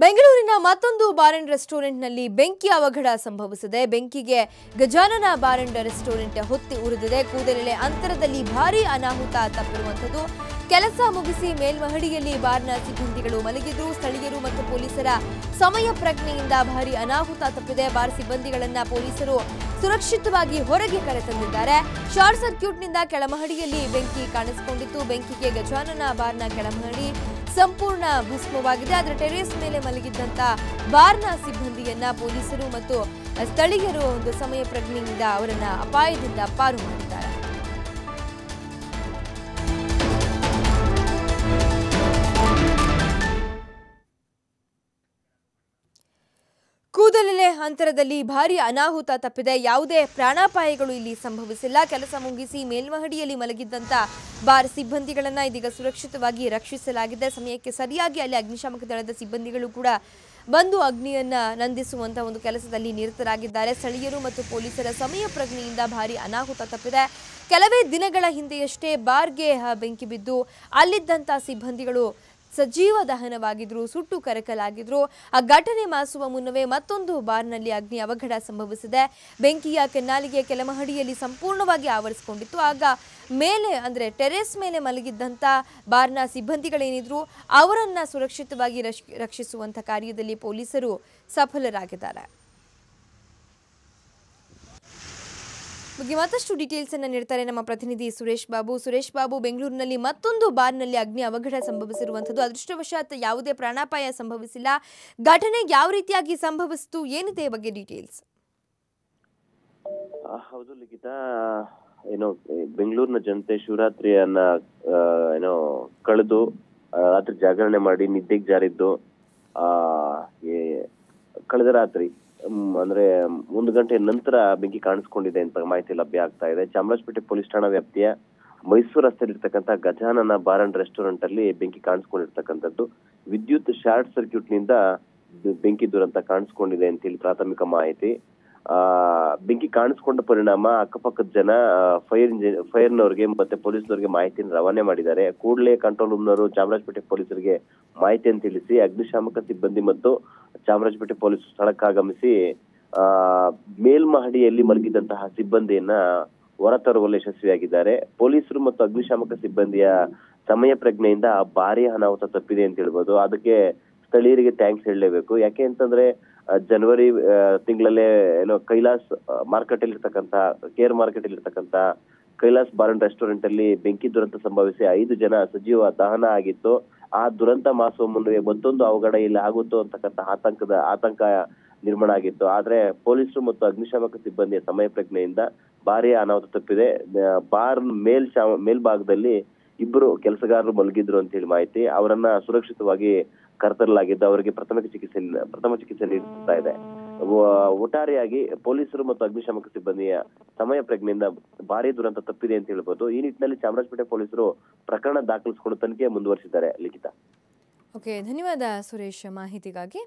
ಬೆಂಗಳೂರಿನ ಮತ್ತೊಂದು bar and ರೆಸ್ಟೋರೆಂಟ್ನಲ್ಲಿ ಬೆಂಕಿ ಅವಘಡ ಸಂಭವಿಸಿದೆ. ಬೆಂಕಿಗೆ ಗಜಾನನ ಬಾರ್ ಅಂಡ್ ರೆಸ್ಟೋರೆಂಟ್ ಹೊತ್ತಿ ಉರಿದಿದೆ. ಕೂದಲೆಳೆ ಅಂತರದಲ್ಲಿ ಭಾರೀ ಅನಾಹುತ ತಪ್ಪಿರುವಂಥದ್ದು. ಕೆಲಸ ಮುಗಿಸಿ ಮೇಲ್ಮಹಡಿಯಲ್ಲಿ ಬಾರ್ನ ಸಿಬ್ಬಂದಿಗಳು ಮಲಗಿದ್ರು. ಸ್ಥಳೀಯರು ಮತ್ತು ಪೊಲೀಸರ ಸಮಯ ಪ್ರಜ್ಞೆಯಿಂದ ಭಾರೀ ಅನಾಹುತ ತಪ್ಪಿದೆ. ಬಾರ್ ಸಿಬ್ಬಂದಿಗಳನ್ನ ಪೊಲೀಸರು ಸುರಕ್ಷಿತವಾಗಿ ಹೊರಗೆ ಕರೆತಂದಿದ್ದಾರೆ. ಶಾರ್ಟ್ ಸರ್ಕ್ಯೂಟ್ನಿಂದ ಕೆಳಮಹಡಿಯಲ್ಲಿ ಬೆಂಕಿ ಕಾಣಿಸಿಕೊಂಡಿತ್ತು. ಬೆಂಕಿಗೆ ಗಜಾನನ ಬಾರ್ನ ಕೆಳಮಹಡಿ ಸಂಪೂರ್ಣ ಭಸ್ಮವಾಗಿದೆ. ಆದರೆ ಟೆರೇಸ್ ಮೇಲೆ ಮಲಗಿದ್ದಂತ ಬಾರ್ನ ಸಿಬ್ಬಂದಿಯನ್ನ ಪೊಲೀಸರು ಮತ್ತು ಸ್ಥಳೀಯರು ಒಂದು ಸಮಯ ಪ್ರಜ್ಞೆಯಿಂದ ಅವರನ್ನ ಅಪಾಯದಿಂದ ಪಾರು ಮಾಡಿದ್ದಾರೆ ಕೂದಲೆಲೆ ಅಂತರದಲ್ಲಿ ಭಾರಿ ಅನಾಹುತ ತಪ್ಪಿದೆ. ಯಾವುದೇ ಪ್ರಾಣಾಪಾಯಗಳು ಇಲ್ಲಿ ಸಂಭವಿಸಿಲ್ಲ. ಕೆಲಸ ಮುಗಿಸಿ ಮೇಲ್ಮಹಡಿಯಲ್ಲಿ ಮಲಗಿದ್ದಂತ ಬಾರ್ ಸಿಬ್ಬಂದಿಗಳನ್ನ ಇದೀಗ ಸುರಕ್ಷಿತವಾಗಿ ರಕ್ಷಿಸಲಾಗಿದೆ. ಸಮಯಕ್ಕೆ ಸರಿಯಾಗಿ ಅಲ್ಲಿ ಅಗ್ನಿಶಾಮಕ ದಳದ ಸಿಬ್ಬಂದಿಗಳು ಕೂಡ ಬಂದು ಅಗ್ನಿಯನ್ನ ನಂದಿಸುವಂತ ಒಂದು ಕೆಲಸದಲ್ಲಿ ನಿರತರಾಗಿದ್ದಾರೆ. ಸ್ಥಳೀಯರು ಮತ್ತು ಪೊಲೀಸರ ಸಮಯ ಪ್ರಜ್ಞೆಯಿಂದ ಭಾರಿ ಅನಾಹುತ ತಪ್ಪಿದೆ. ಕೆಲವೇ ದಿನಗಳ ಹಿಂದೆಯಷ್ಟೇ ಬಾರ್ಗೆ ಬೆಂಕಿ ಬಿದ್ದು ಅಲ್ಲಿದ್ದಂಥ ಸಿಬ್ಬಂದಿಗಳು ಸಜೀವ ದಹನವಾಗಿದ್ರು, ಸುಟ್ಟು ಕರಕಲಾಗಿದ್ರು, ಆ ಘಟನೆ ಮಾಸುವ ಮುನ್ನವೇ ಮತ್ತೊಂದು ಬಾರ್ನಲ್ಲಿ ಅಗ್ನಿ ಅವಘಡ ಸಂಭವಿಸಿದೆ. ಬೆಂಕಿಯ ಕೆನ್ನಾಲಿಗೆ ಕೆಲಮಹಡಿಯಲ್ಲಿ ಸಂಪೂರ್ಣವಾಗಿ ಆವರಿಸಿಕೊಂಡಿತ್ತು. ಆಗ ಮೇಲೆ, ಅಂದ್ರೆ ಟೆರೆಸ್ ಮೇಲೆ ಮಲಗಿದ್ದಂಥ ಬಾರ್ನ ಸಿಬ್ಬಂದಿಗಳೇನಿದ್ರು, ಅವರನ್ನು ಸುರಕ್ಷಿತವಾಗಿ ರಕ್ಷಿಸುವಂಥ ಕಾರ್ಯದಲ್ಲಿ ಪೊಲೀಸರು ಸಫಲರಾಗಿದ್ದಾರೆ. ಬಗ್ಗೆ ಮತ್ತಷ್ಟು ಡೀಟೇಲ್ಸ್ ಅನ್ನ ನೀಡ್ತಾರೆ ನಮ್ಮ ಪ್ರತಿನಿಧಿ ಸುರೇಶ್ ಬಾಬು. ಸುರೇಶ್ ಬಾಬು, ಬೆಂಗಳೂರಿನಲ್ಲಿ ಮತ್ತೊಂದು ಬಾರ್ನಲ್ಲಿ ಅಗ್ನಿ ಅವಘಡ ಸಂಭವಿಸಿರುವಂಥದ್ದು. ಅದೃಷ್ಟವಶಾತ್ ಯಾವುದೇ ಪ್ರಾಣಾಪಾಯ ಸಂಭವಿಸಿಲ್ಲ. ಘಟನೆ ಯಾವ ರೀತಿಯಾಗಿ ಸಂಭವಿಸಿತು? ಏನಿದೆ ಬಗ್ಗೆ ಡೀಟೇಲ್ಸ್ ಹೌದು ಲಿಖಿತ. ಏನೋ, ಬೆಂಗಳೂರಿನ ಜನತೆ ಶಿವರಾತ್ರಿಯನ್ನ ಏನೋ, ಕಳೆದು ರಾತ್ರಿ ಜಾಗರಣೆ ಮಾಡಿ ನಿದ್ದೆಗೆ ಜಾರಿದ್ದು, ಆ ಕಳೆದ ರಾತ್ರಿ. ಅಂದ್ರೆ ಒಂದು ಗಂಟೆ ನಂತರ ಬೆಂಕಿ ಕಾಣಿಸ್ಕೊಂಡಿದೆ ಅಂತ ಮಾಹಿತಿ ಲಭ್ಯ ಆಗ್ತಾ ಇದೆ. ಚಾಮರಾಜಪೇಟೆ ಪೊಲೀಸ್ ಠಾಣಾ ವ್ಯಾಪ್ತಿಯ ಮೈಸೂರು ರಸ್ತೆಯಲ್ಲಿರ್ತಕ್ಕಂಥ ಗಜಾನನ ಬಾರ್ ಅಂಡ್ ರೆಸ್ಟೋರೆಂಟ್ ಅಲ್ಲಿ ಬೆಂಕಿ ಕಾಣಿಸ್ಕೊಂಡಿರ್ತಕ್ಕಂಥದ್ದು. ವಿದ್ಯುತ್ ಶಾರ್ಟ್ ಸರ್ಕ್ಯೂಟ್ನಿಂದ ಬೆಂಕಿ ದುರಂತ ಕಾಣಿಸ್ಕೊಂಡಿದೆ ಅಂತೇಳಿ ಪ್ರಾಥಮಿಕ ಮಾಹಿತಿ. ಬೆಂಕಿ ಕಾಣಿಸ್ಕೊಂಡ ಪರಿಣಾಮ ಅಕ್ಕಪಕ್ಕದ ಜನ ಫೈರ್ ಇಂಜಿನ್ ಫೈರ್ನವ್ರಿಗೆ ಮತ್ತೆ ಪೊಲೀಸ್ನವ್ರಿಗೆ ಮಾಹಿತಿಯನ್ನು ರವಾನೆ ಮಾಡಿದ್ದಾರೆ. ಕೂಡಲೇ ಕಂಟ್ರೋಲ್ ರೂಮ್ನವರು ಚಾಮರಾಜಪೇಟೆ ಪೊಲೀಸರಿಗೆ ಮಾಹಿತಿಯನ್ನು ತಿಳಿಸಿ ಅಗ್ನಿಶಾಮಕ ಸಿಬ್ಬಂದಿ ಮತ್ತು ಚಾಮರಾಜಪೇಟೆ ಪೊಲೀಸ್ ಸ್ಥಳಕ್ಕಾಗಮಿಸಿ ಆ ಮೇಲ್ಮಹಡಿಯಲ್ಲಿ ಮಲಗಿದಂತಹ ಸಿಬ್ಬಂದಿಯನ್ನ ಹೊರತರುವಲ್ಲಿ ಯಶಸ್ವಿಯಾಗಿದ್ದಾರೆ. ಪೊಲೀಸರು ಮತ್ತು ಅಗ್ನಿಶಾಮಕ ಸಿಬ್ಬಂದಿಯ ಸಮಯ ಪ್ರಜ್ಞೆಯಿಂದ ಭಾರಿ ಅನಾಹುತ ತಪ್ಪಿದೆ ಅಂತ ಹೇಳ್ಬೋದು. ಅದಕ್ಕೆ ಸ್ಥಳೀಯರಿಗೆ ಥ್ಯಾಂಕ್ಸ್ ಹೇಳಲೇಬೇಕು. ಯಾಕೆ ಅಂತಂದ್ರೆ ಆ, ಜನವರಿ ತಿಂಗಳಲ್ಲೇ ಏನೋ ಕೈಲಾಸ್ ಮಾರ್ಕೆಟ್ ಅಲ್ಲಿ ಇರ್ತಕ್ಕಂತ ಕೇರ್ ಮಾರ್ಕೆಟ್ ಅಲ್ಲಿ ಇರ್ತಕ್ಕಂತ ಕೈಲಾಸ್ ಬಾರ್ ಅಂಡ್ ರೆಸ್ಟೋರೆಂಟ್ ಅಲ್ಲಿ ಬೆಂಕಿ ದುರಂತ ಸಂಭವಿಸಿ ಐದು ಜನ ಸಜೀವ ದಹನ ಆಗಿತ್ತು. ಆ ದುರಂತ ಮಾಸುವ ಮುನ್ನವೇ ಮತ್ತೊಂದು ಅವಘಡ ಇಲ್ಲಿ ಆಗುತ್ತೋ ಅಂತಕ್ಕಂತ ಆತಂಕದ, ಆತಂಕ ನಿರ್ಮಾಣ ಆಗಿತ್ತು. ಆದ್ರೆ ಪೊಲೀಸರು ಮತ್ತು ಅಗ್ನಿಶಾಮಕ ಸಿಬ್ಬಂದಿಯ ಸಮಯ ಪ್ರಜ್ಞೆಯಿಂದ ಭಾರಿ ಅನಾಹುತ ತಪ್ಪಿದೆ. ಬಾರ್ ಮೇಲ್ ಮೇಲ್ಭಾಗದಲ್ಲಿ ಇಬ್ಬರು ಕೆಲಸಗಾರರು ಮಲಗಿದ್ರು ಅಂತ ಹೇಳಿ ಮಾಹಿತಿ. ಅವರನ್ನ ಸುರಕ್ಷಿತವಾಗಿ ಕರೆತರಲಾಗಿದ್ದು ಅವರಿಗೆ ಪ್ರಥಮ ಚಿಕಿತ್ಸೆ ಪ್ರಥಮ ಚಿಕಿತ್ಸೆ ನೀಡುತ್ತಾ ಇದೆ. ಒಟ್ಟಾರೆಯಾಗಿ ಪೊಲೀಸರು ಮತ್ತು ಅಗ್ನಿಶಾಮಕ ಸಿಬ್ಬಂದಿಯ ಸಮಯ ಪ್ರಜ್ಞೆಯಿಂದ ಭಾರಿ ದುರಂತ ತಪ್ಪಿದೆ ಅಂತ ಹೇಳ್ಬೋದು. ಈ ನಿಟ್ಟಿನಲ್ಲಿ ಚಾಮರಾಜಪೇಟೆ ಪೊಲೀಸರು ಪ್ರಕರಣ ದಾಖಲಿಸಿಕೊಂಡು ತನಿಖೆ ಮುಂದುವರಿಸಿದ್ದಾರೆ. ಲಿಖಿತ. ಓಕೆ, ಧನ್ಯವಾದ ಸುರೇಶ್ ಮಾಹಿತಿಗಾಗಿ.